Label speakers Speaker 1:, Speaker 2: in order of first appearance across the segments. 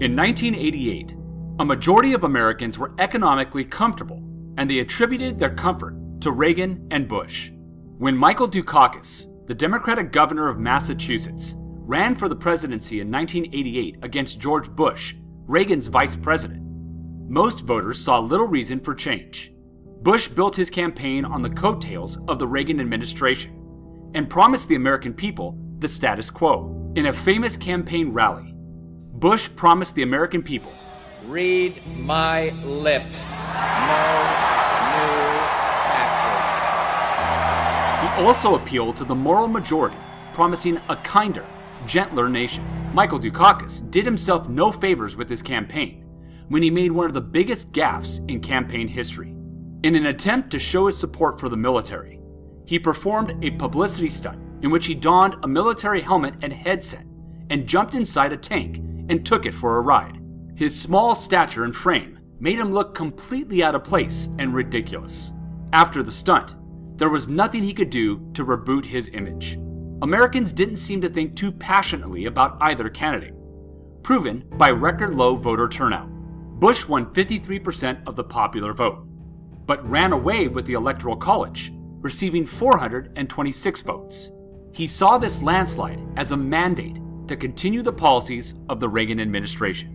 Speaker 1: In 1988, a majority of Americans were economically comfortable, and they attributed their comfort to Reagan and Bush. When Michael Dukakis, the Democratic governor of Massachusetts, ran for the presidency in 1988 against George Bush, Reagan's vice president, most voters saw little reason for change. Bush built his campaign on the coattails of the Reagan administration and promised the American people the status quo. In a famous campaign rally, Bush promised the American people
Speaker 2: Read my lips. No new taxes.
Speaker 1: He also appealed to the moral majority, promising a kinder, gentler nation. Michael Dukakis did himself no favors with his campaign when he made one of the biggest gaffes in campaign history. In an attempt to show his support for the military, he performed a publicity stunt in which he donned a military helmet and headset and jumped inside a tank and took it for a ride. His small stature and frame made him look completely out of place and ridiculous. After the stunt, there was nothing he could do to reboot his image. Americans didn't seem to think too passionately about either candidate, proven by record low voter turnout. Bush won 53% of the popular vote, but ran away with the Electoral College, receiving 426 votes. He saw this landslide as a mandate to continue the policies of the Reagan administration.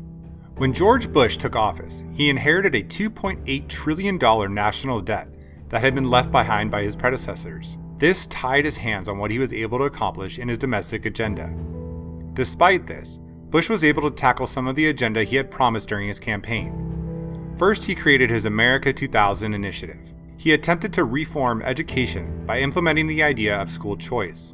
Speaker 3: When George Bush took office, he inherited a $2.8 trillion national debt that had been left behind by his predecessors. This tied his hands on what he was able to accomplish in his domestic agenda. Despite this, Bush was able to tackle some of the agenda he had promised during his campaign. First, he created his America 2000 initiative. He attempted to reform education by implementing the idea of school choice.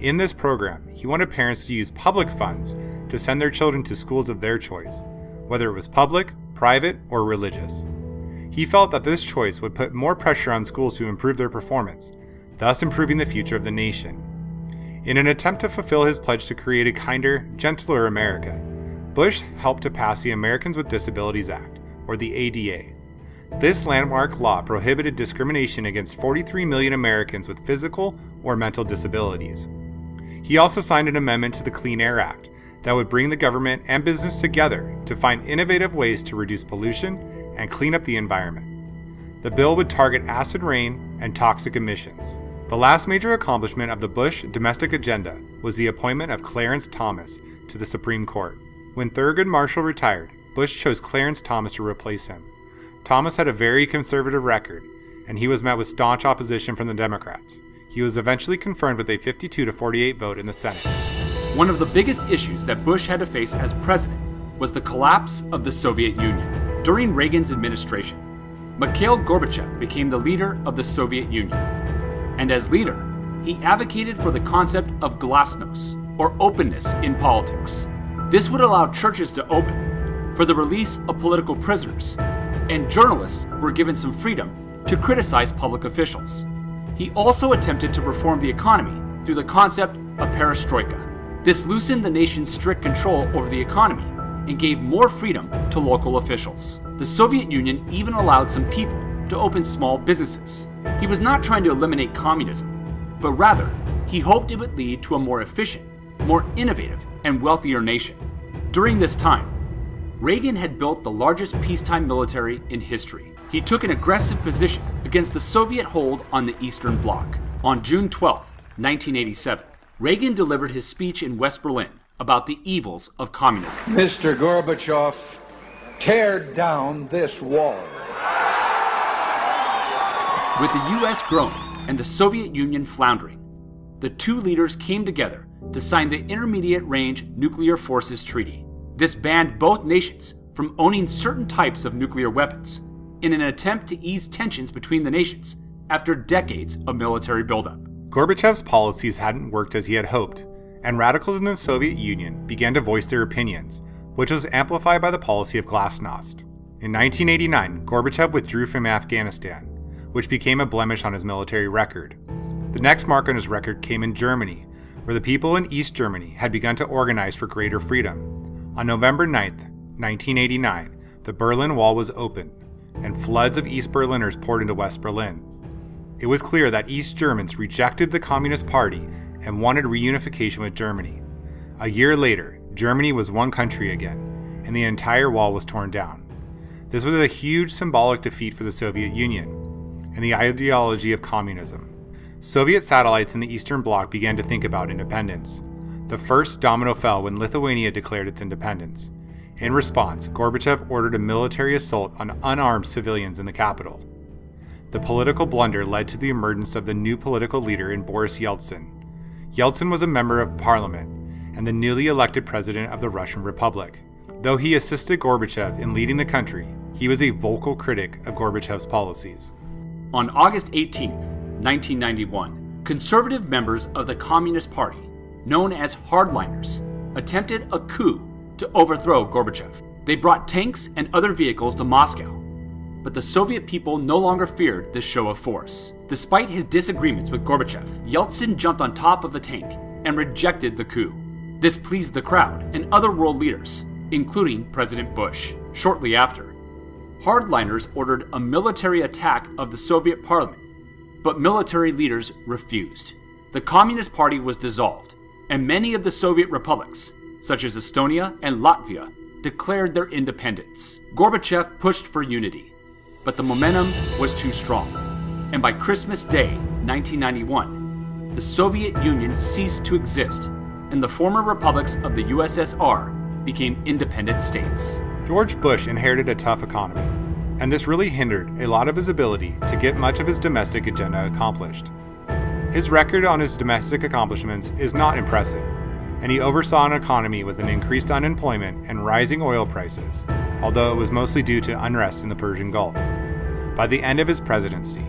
Speaker 3: In this program, he wanted parents to use public funds to send their children to schools of their choice, whether it was public, private, or religious. He felt that this choice would put more pressure on schools to improve their performance, thus improving the future of the nation. In an attempt to fulfill his pledge to create a kinder, gentler America, Bush helped to pass the Americans with Disabilities Act, or the ADA. This landmark law prohibited discrimination against 43 million Americans with physical or mental disabilities. He also signed an amendment to the Clean Air Act that would bring the government and business together to find innovative ways to reduce pollution and clean up the environment. The bill would target acid rain and toxic emissions. The last major accomplishment of the Bush domestic agenda was the appointment of Clarence Thomas to the Supreme Court. When Thurgood Marshall retired, Bush chose Clarence Thomas to replace him. Thomas had a very conservative record, and he was met with staunch opposition from the Democrats. He was eventually confirmed with a 52 to 48 vote in the Senate.
Speaker 1: One of the biggest issues that Bush had to face as president was the collapse of the Soviet Union. During Reagan's administration, Mikhail Gorbachev became the leader of the Soviet Union. And as leader, he advocated for the concept of glasnost, or openness in politics. This would allow churches to open, for the release of political prisoners, and journalists were given some freedom to criticize public officials. He also attempted to reform the economy through the concept of perestroika. This loosened the nation's strict control over the economy and gave more freedom to local officials. The Soviet Union even allowed some people to open small businesses. He was not trying to eliminate communism, but rather, he hoped it would lead to a more efficient, more innovative, and wealthier nation. During this time, Reagan had built the largest peacetime military in history. He took an aggressive position against the Soviet hold on the Eastern Bloc. On June 12, 1987, Reagan delivered his speech in West Berlin about the evils of communism.
Speaker 4: Mr. Gorbachev, tear down this wall.
Speaker 1: With the US growing and the Soviet Union floundering, the two leaders came together to sign the Intermediate Range Nuclear Forces Treaty. This banned both nations from owning certain types of nuclear weapons in an attempt to ease tensions between the nations after decades of military buildup.
Speaker 3: Gorbachev's policies hadn't worked as he had hoped, and radicals in the Soviet Union began to voice their opinions, which was amplified by the policy of glasnost. In 1989, Gorbachev withdrew from Afghanistan, which became a blemish on his military record. The next mark on his record came in Germany, where the people in East Germany had begun to organize for greater freedom. On November 9, 1989, the Berlin Wall was opened, and floods of East Berliners poured into West Berlin. It was clear that East Germans rejected the Communist Party and wanted reunification with Germany. A year later, Germany was one country again, and the entire wall was torn down. This was a huge symbolic defeat for the Soviet Union and the ideology of communism. Soviet satellites in the Eastern Bloc began to think about independence. The first domino fell when Lithuania declared its independence. In response, Gorbachev ordered a military assault on unarmed civilians in the capital. The political blunder led to the emergence of the new political leader in Boris Yeltsin. Yeltsin was a member of parliament and the newly elected president of the Russian Republic. Though he assisted Gorbachev in leading the country, he was a vocal critic of Gorbachev's policies.
Speaker 1: On August 18, 1991, conservative members of the Communist Party, known as hardliners, attempted a coup to overthrow Gorbachev. They brought tanks and other vehicles to Moscow. But the Soviet people no longer feared this show of force. Despite his disagreements with Gorbachev, Yeltsin jumped on top of a tank and rejected the coup. This pleased the crowd and other world leaders, including President Bush. Shortly after, hardliners ordered a military attack of the Soviet parliament, but military leaders refused. The Communist Party was dissolved, and many of the Soviet republics, such as Estonia and Latvia, declared their independence. Gorbachev pushed for unity, but the momentum was too strong. And by Christmas Day, 1991, the Soviet Union ceased to exist, and the former republics of the USSR became independent states.
Speaker 3: George Bush inherited a tough economy, and this really hindered a lot of his ability to get much of his domestic agenda accomplished. His record on his domestic accomplishments is not impressive, and he oversaw an economy with an increased unemployment and rising oil prices, although it was mostly due to unrest in the Persian Gulf. By the end of his presidency,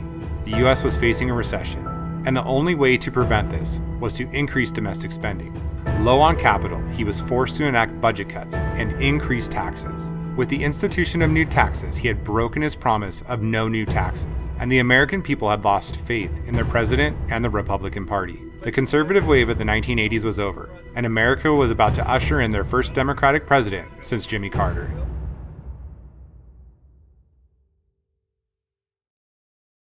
Speaker 3: the US was facing a recession, and the only way to prevent this was to increase domestic spending. Low on capital, he was forced to enact budget cuts and increase taxes. With the institution of new taxes, he had broken his promise of no new taxes, and the American people had lost faith in their president and the Republican Party. The conservative wave of the 1980s was over, and America was about to usher in their first Democratic president since Jimmy Carter.